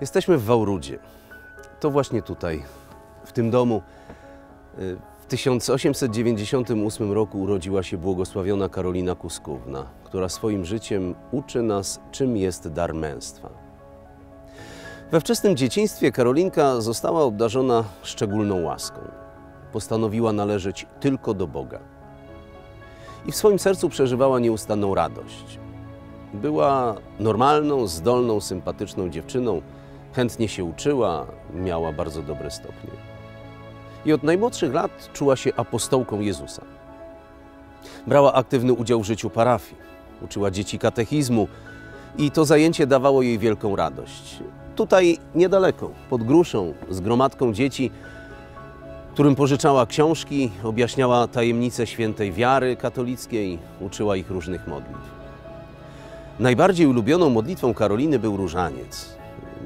Jesteśmy w Wałrudzie. To właśnie tutaj, w tym domu. y, W 1898 roku urodziła się błogosławiona Karolina Kuskówna, która swoim życiem uczy nas, czym jest dar męstwa. We wczesnym dzieciństwie Karolinka została obdarzona szczególną łaską. Postanowiła należeć tylko do Boga. I w swoim sercu przeżywała nieustanną radość. Była normalną, zdolną, sympatyczną dziewczyną, chętnie się uczyła, miała bardzo dobre stopnie. I od najmłodszych lat czuła się apostołką Jezusa. Brała aktywny udział w życiu parafii, uczyła dzieci katechizmu i to zajęcie dawało jej wielką radość. Tutaj niedaleko, pod gruszą, z gromadką dzieci, którym pożyczała książki, objaśniała tajemnice świętej wiary katolickiej, uczyła ich różnych modlitw. Najbardziej ulubioną modlitwą Karoliny był różaniec.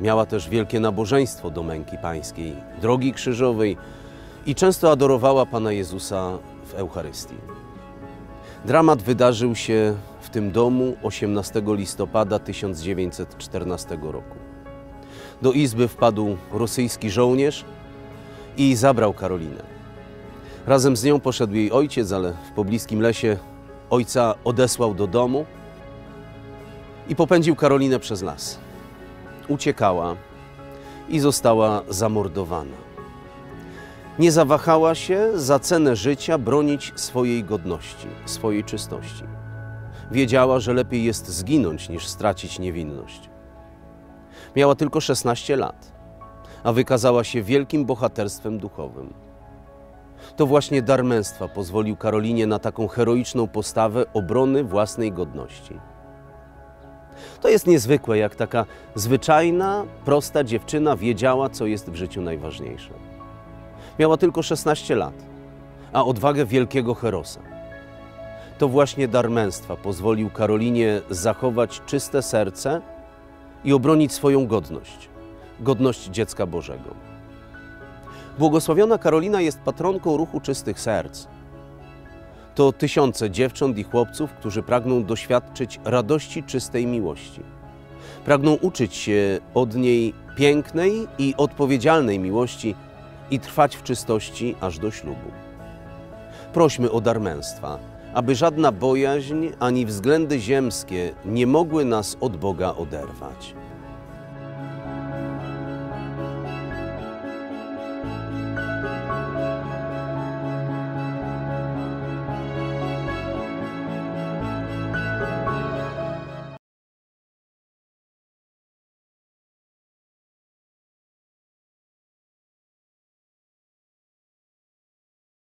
Miała też wielkie nabożeństwo do męki pańskiej, drogi krzyżowej i często adorowała Pana Jezusa w Eucharystii. Dramat wydarzył się w tym domu 18 listopada 1914 roku. Do izby wpadł rosyjski żołnierz i zabrał Karolinę. Razem z nią poszedł jej ojciec, ale w pobliskim lesie ojca odesłał do domu i popędził Karolinę przez las. Uciekała i została zamordowana. Nie zawahała się za cenę życia bronić swojej godności, swojej czystości. Wiedziała, że lepiej jest zginąć niż stracić niewinność. Miała tylko 16 lat, a wykazała się wielkim bohaterstwem duchowym. To właśnie dar męstwa pozwolił Karolinie na taką heroiczną postawę obrony własnej godności. To jest niezwykłe, jak taka zwyczajna, prosta dziewczyna wiedziała, co jest w życiu najważniejsze. Miała tylko 16 lat, a odwagę wielkiego herosa. To właśnie dar męstwa pozwolił Karolinie zachować czyste serce i obronić swoją godność, godność dziecka Bożego. Błogosławiona Karolina jest patronką ruchu czystych serc. To tysiące dziewcząt i chłopców, którzy pragną doświadczyć radości czystej miłości. Pragną uczyć się od niej pięknej i odpowiedzialnej miłości i trwać w czystości aż do ślubu. Prośmy o dar męstwa, aby żadna bojaźń ani względy ziemskie nie mogły nas od Boga oderwać.